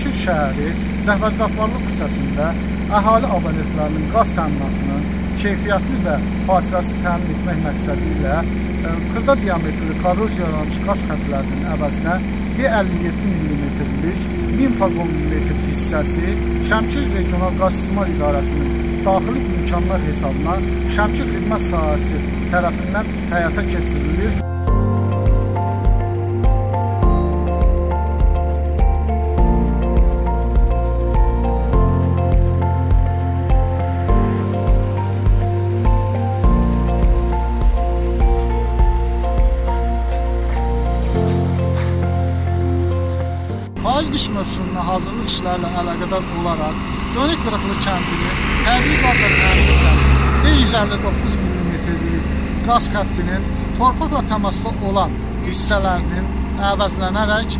Cəfər Cabbarlı küçəsində əhali abonentlərinin qaz təminatının keyfiyyətli və fasiləsiz təmin etmək məqsədi ilə e, xırda diametrli korroziyyalanmış qaz xəttlərinin əvəzinə D57 mm-lik 1000 pagon metr hissəsi Şəmkir Regional Qaz İstismar İdarəsinin daxili imkanlar hesabına Şəmkir xidmət sahəsi tərəfindən həyata keçirilir. Payız-qış mövsümünə hazırlıq işlərlə əlaqədar olaraq Dönük Qırıqlı kəndini təbii qazla təmin edən D159 mm-lik qaz xəttinin torpaqla təmasda olan hissələrinin əvəzlənərək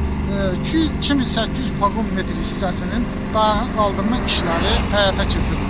2800 pagon metr hissəsinin dayağı qaldırma işləri həyata keçirilir.